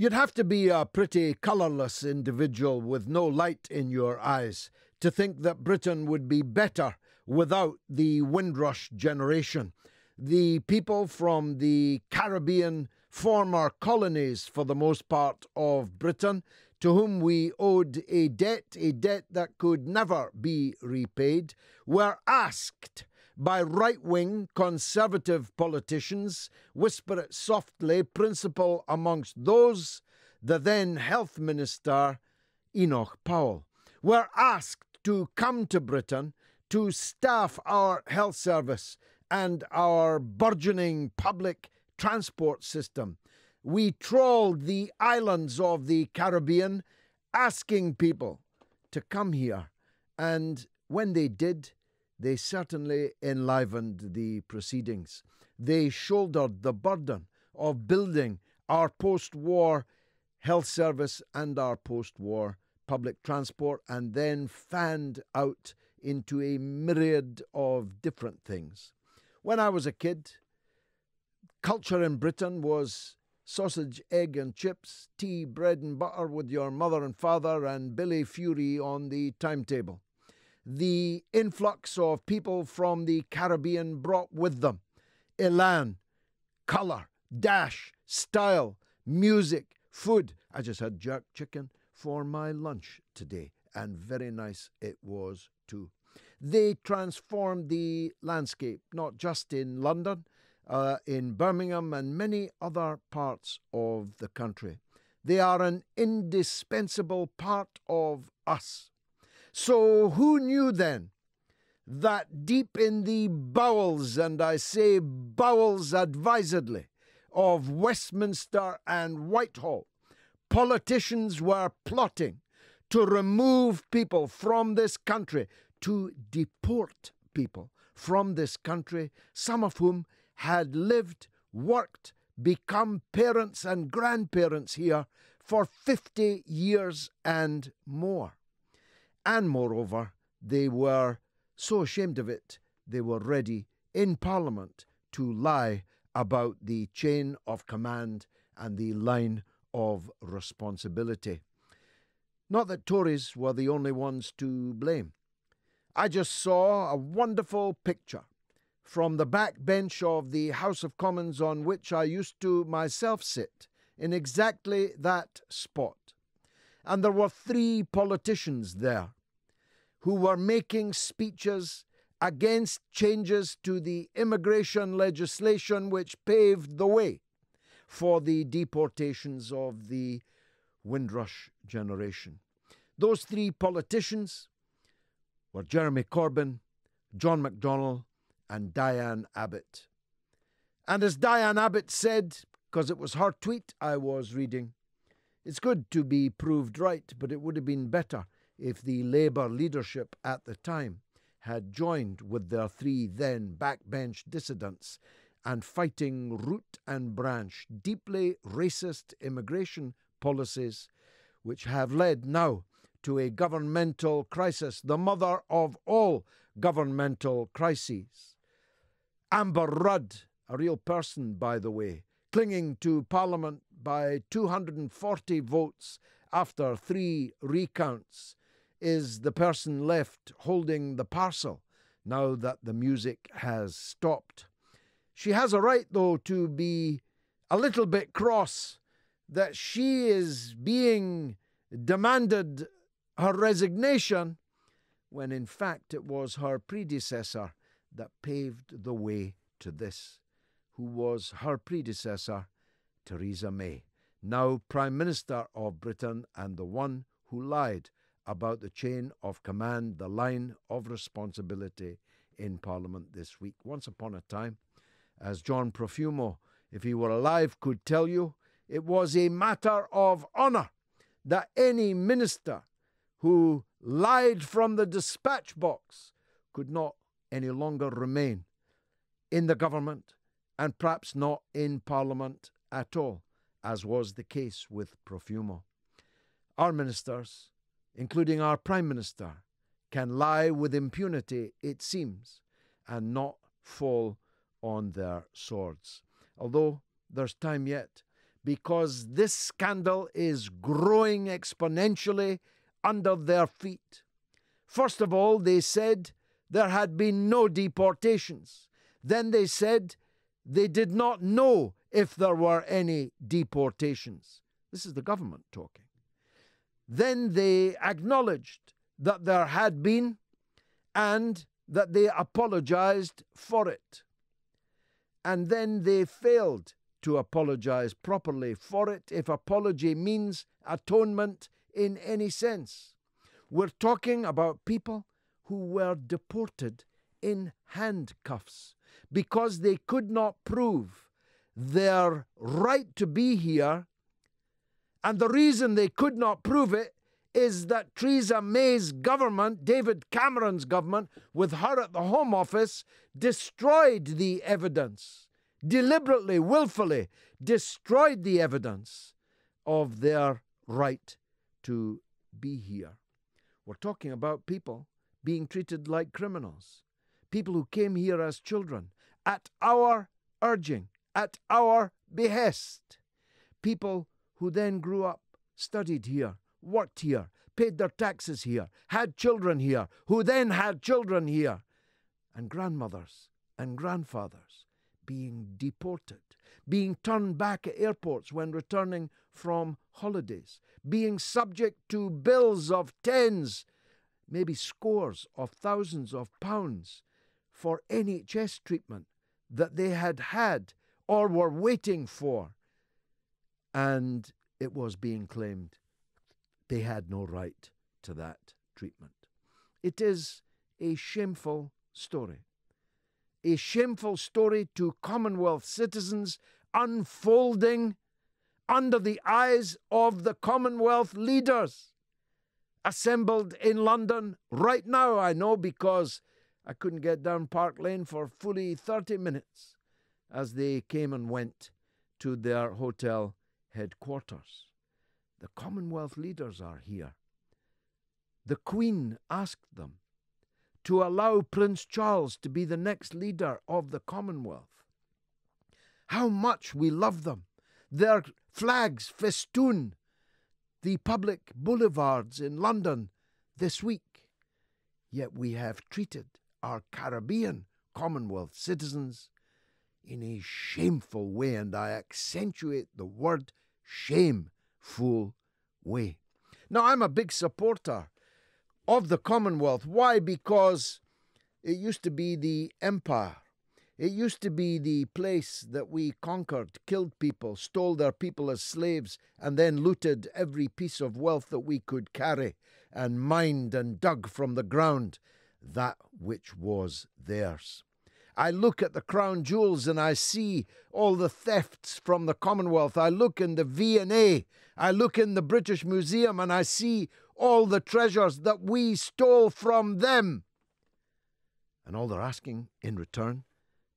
You'd have to be a pretty colourless individual with no light in your eyes to think that Britain would be better without the Windrush generation. The people from the Caribbean former colonies, for the most part, of Britain, to whom we owed a debt, a debt that could never be repaid, were asked by right wing conservative politicians, whisper it softly, principal amongst those, the then Health Minister, Enoch Powell, were asked to come to Britain to staff our health service and our burgeoning public transport system. We trawled the islands of the Caribbean asking people to come here, and when they did, they certainly enlivened the proceedings. They shouldered the burden of building our post war health service and our post war public transport, and then fanned out into a myriad of different things. When I was a kid, culture in Britain was sausage, egg, and chips, tea, bread, and butter with your mother and father, and Billy Fury on the timetable the influx of people from the Caribbean brought with them elan, colour, dash, style, music, food. I just had jerk chicken for my lunch today, and very nice it was too. They transformed the landscape, not just in London, uh, in Birmingham, and many other parts of the country. They are an indispensable part of us. So who knew then that deep in the bowels, and I say bowels advisedly, of Westminster and Whitehall, politicians were plotting to remove people from this country, to deport people from this country, some of whom had lived, worked, become parents and grandparents here for 50 years and more. And moreover, they were so ashamed of it, they were ready in Parliament to lie about the chain of command and the line of responsibility. Not that Tories were the only ones to blame. I just saw a wonderful picture from the back bench of the House of Commons on which I used to myself sit, in exactly that spot and there were three politicians there who were making speeches against changes to the immigration legislation which paved the way for the deportations of the Windrush generation. Those three politicians were Jeremy Corbyn, John McDonnell, and Diane Abbott. And as Diane Abbott said, because it was her tweet I was reading, it's good to be proved right, but it would have been better if the Labour leadership at the time had joined with their three then backbench dissidents and fighting root and branch deeply racist immigration policies which have led now to a governmental crisis, the mother of all governmental crises. Amber Rudd, a real person, by the way, clinging to Parliament by 240 votes after three recounts, is the person left holding the parcel now that the music has stopped. She has a right, though, to be a little bit cross that she is being demanded her resignation when in fact it was her predecessor that paved the way to this, who was her predecessor, Theresa May, now Prime Minister of Britain and the one who lied about the chain of command, the line of responsibility in Parliament this week. Once upon a time, as John Profumo, if he were alive, could tell you, it was a matter of honour that any minister who lied from the dispatch box could not any longer remain in the government and perhaps not in Parliament at all, as was the case with Profumo. Our ministers including our Prime Minister, can lie with impunity, it seems, and not fall on their swords. Although there's time yet, because this scandal is growing exponentially under their feet. First of all, they said there had been no deportations. Then they said they did not know if there were any deportations. This is the government talking. Then they acknowledged that there had been and that they apologized for it. And then they failed to apologize properly for it if apology means atonement in any sense. We're talking about people who were deported in handcuffs because they could not prove their right to be here. And the reason they could not prove it is that Theresa May's government, David Cameron's government, with her at the Home Office, destroyed the evidence, deliberately, willfully destroyed the evidence of their right to be here. We're talking about people being treated like criminals, people who came here as children at our urging, at our behest, people who then grew up, studied here, worked here, paid their taxes here, had children here, who then had children here, and grandmothers and grandfathers being deported, being turned back at airports when returning from holidays, being subject to bills of tens, maybe scores of thousands of pounds for NHS treatment that they had had or were waiting for. And it was being claimed they had no right to that treatment. It is a shameful story. A shameful story to Commonwealth citizens unfolding under the eyes of the Commonwealth leaders assembled in London right now, I know, because I couldn't get down Park Lane for fully 30 minutes as they came and went to their hotel headquarters. The Commonwealth leaders are here. The Queen asked them to allow Prince Charles to be the next leader of the Commonwealth. How much we love them. Their flags festoon the public boulevards in London this week. Yet we have treated our Caribbean Commonwealth citizens in a shameful way, and I accentuate the word shameful way. Now, I'm a big supporter of the Commonwealth. Why? Because it used to be the empire. It used to be the place that we conquered, killed people, stole their people as slaves, and then looted every piece of wealth that we could carry, and mined and dug from the ground that which was theirs. I look at the crown jewels and I see all the thefts from the Commonwealth. I look in the V&A. I look in the British Museum and I see all the treasures that we stole from them. And all they're asking in return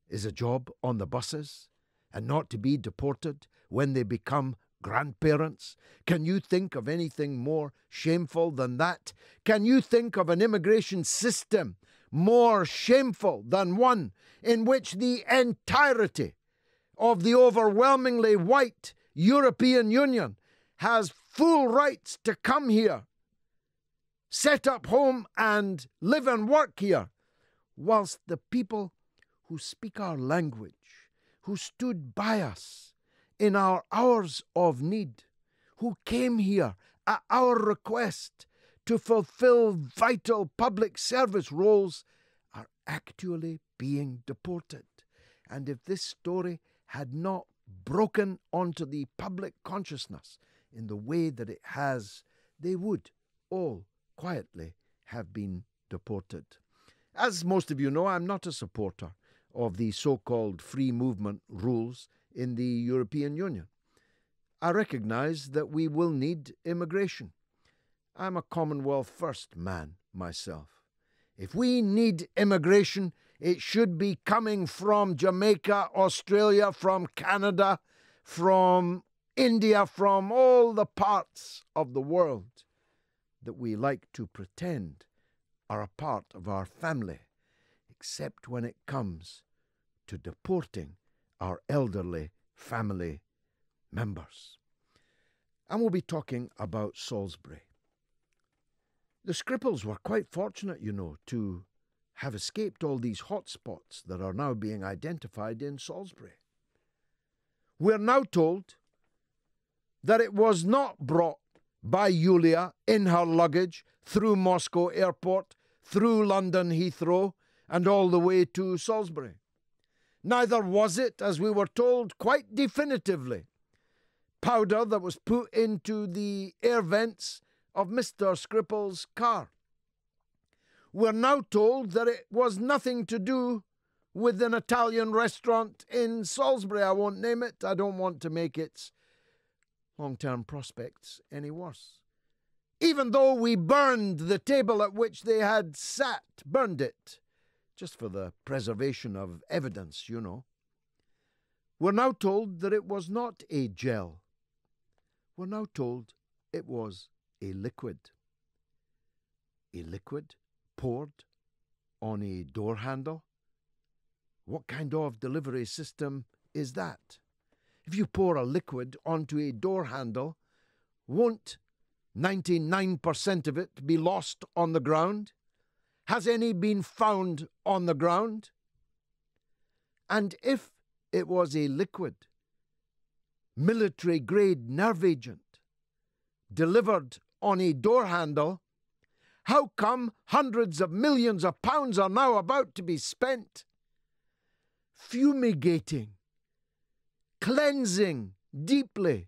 is a job on the buses and not to be deported when they become grandparents? Can you think of anything more shameful than that? Can you think of an immigration system more shameful than one in which the entirety of the overwhelmingly white European Union has full rights to come here, set up home, and live and work here, whilst the people who speak our language, who stood by us in our hours of need, who came here at our request to fulfill vital public service roles are actually being deported. And if this story had not broken onto the public consciousness in the way that it has, they would all quietly have been deported. As most of you know, I'm not a supporter of the so called free movement rules in the European Union. I recognize that we will need immigration. I'm a Commonwealth First man myself. If we need immigration, it should be coming from Jamaica, Australia, from Canada, from India, from all the parts of the world that we like to pretend are a part of our family, except when it comes to deporting our elderly family members. And we'll be talking about Salisbury. The Skripals were quite fortunate, you know, to have escaped all these hotspots that are now being identified in Salisbury. We're now told that it was not brought by Yulia in her luggage through Moscow airport, through London Heathrow, and all the way to Salisbury. Neither was it, as we were told quite definitively, powder that was put into the air vents of Mr. Skripal's car. We're now told that it was nothing to do with an Italian restaurant in Salisbury. I won't name it, I don't want to make its long term prospects any worse. Even though we burned the table at which they had sat, burned it, just for the preservation of evidence, you know. We're now told that it was not a gel. We're now told it was a liquid. A liquid poured on a door handle? What kind of delivery system is that? If you pour a liquid onto a door handle, won't 99% of it be lost on the ground? Has any been found on the ground? And if it was a liquid, military grade nerve agent, delivered on a door handle, how come hundreds of millions of pounds are now about to be spent fumigating, cleansing deeply,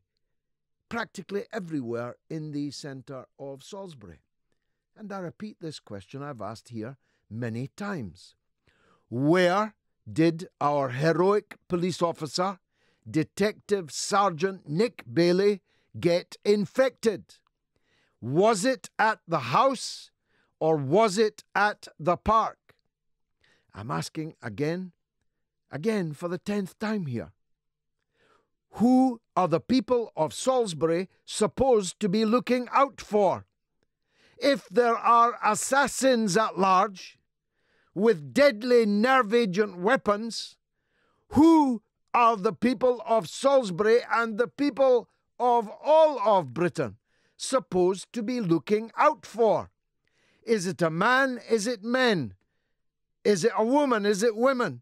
practically everywhere in the centre of Salisbury? And I repeat this question I've asked here many times. Where did our heroic police officer, Detective Sergeant Nick Bailey, get infected? Was it at the house or was it at the park? I'm asking again, again for the tenth time here. Who are the people of Salisbury supposed to be looking out for? If there are assassins at large with deadly nerve agent weapons, who are the people of Salisbury and the people of all of Britain supposed to be looking out for? Is it a man? Is it men? Is it a woman? Is it women?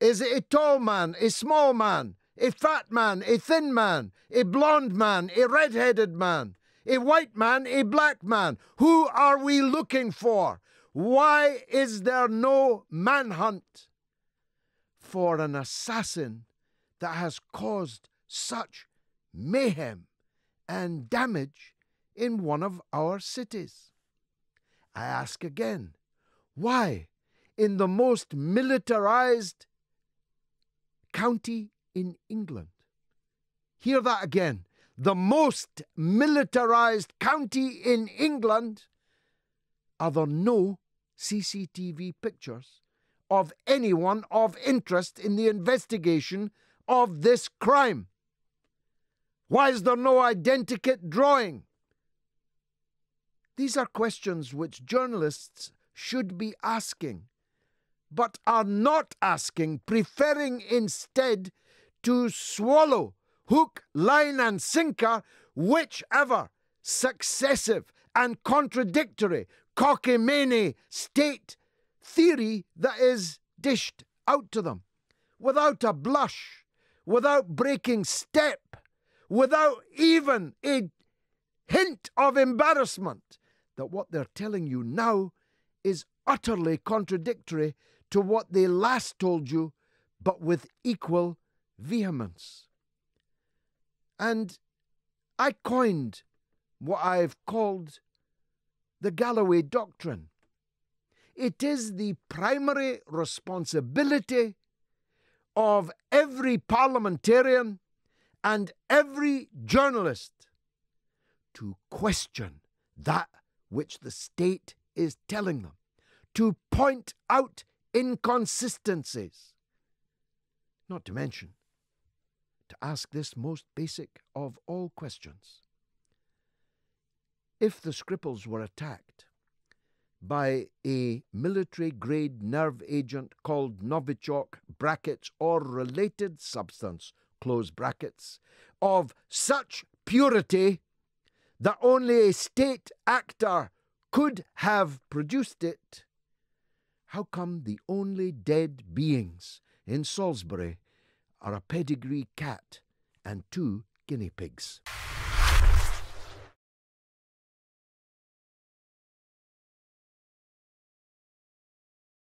Is it a tall man? A small man? A fat man? A thin man? A blond man? A red headed man? A white man? A black man? Who are we looking for? Why is there no manhunt for an assassin that has caused such mayhem and damage in one of our cities? I ask again, why, in the most militarized county in England, hear that again, the most militarized county in England, are there no CCTV pictures of anyone of interest in the investigation of this crime? Why is there no identikit drawing? These are questions which journalists should be asking, but are not asking, preferring instead to swallow hook, line, and sinker whichever successive and contradictory cockamamie state theory that is dished out to them without a blush, without breaking step, without even a hint of embarrassment that what they're telling you now is utterly contradictory to what they last told you, but with equal vehemence. And I coined what I've called the Galloway Doctrine. It is the primary responsibility of every parliamentarian and every journalist to question that which the state is telling them, to point out inconsistencies. Not to mention, to ask this most basic of all questions. If the Skripals were attacked by a military grade nerve agent called Novichok brackets or related substance close brackets, of such purity that only a state actor could have produced it, how come the only dead beings in Salisbury are a pedigree cat and two guinea pigs?